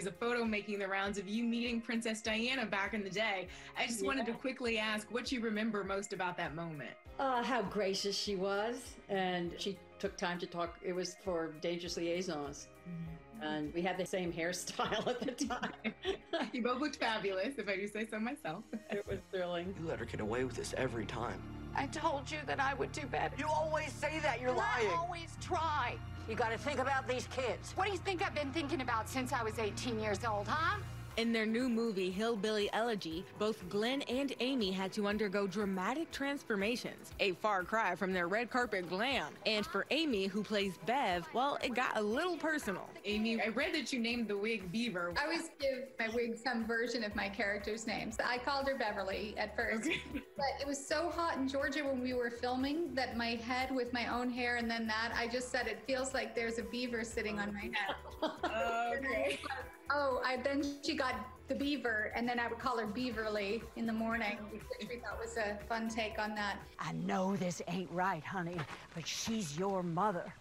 there's a photo making the rounds of you meeting Princess Diana back in the day. I just yeah. wanted to quickly ask what you remember most about that moment. Uh, how gracious she was, and she took time to talk. It was for Dangerous Liaisons. Mm-hmm. And we had the same hairstyle at the time. you both looked fabulous, if I do say so myself. it was thrilling. You let her get away with this every time. I told you that I would do better. You always say that. You're and lying. I always try. You got to think about these kids. What do you think I've been thinking about since I was 18 years old, huh? In their new movie, Hillbilly Elegy, both Glenn and Amy had to undergo dramatic transformations, a far cry from their red carpet glam. And for Amy, who plays Bev, well, it got a little personal. Amy, I read that you named the wig Beaver. I always give my wig some version of my character's name. So I called her Beverly at first. Okay. But it was so hot in Georgia when we were filming that my head with my own hair and then that, I just said it feels like there's a beaver sitting on my head. okay. oh, I then she got the beaver, and then I would call her Beaverly in the morning, which we thought was a fun take on that. I know this ain't right, honey, but she's your mother.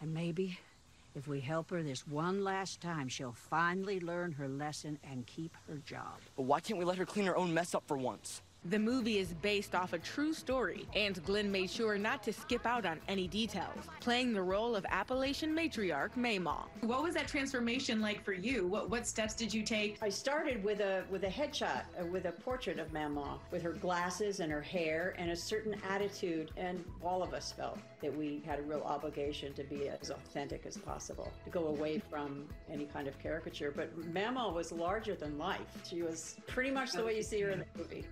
And maybe if we help her this one last time, she'll finally learn her lesson and keep her job. But why can't we let her clean her own mess up for once? The movie is based off a true story, and Glenn made sure not to skip out on any details, playing the role of Appalachian matriarch Mamaw. What was that transformation like for you? What what steps did you take? I started with a with a headshot, uh, with a portrait of Mamaw, with her glasses and her hair and a certain attitude, and all of us felt that we had a real obligation to be as authentic as possible, to go away from any kind of caricature. But Mamaw was larger than life. She was pretty much the way you see her in the movie.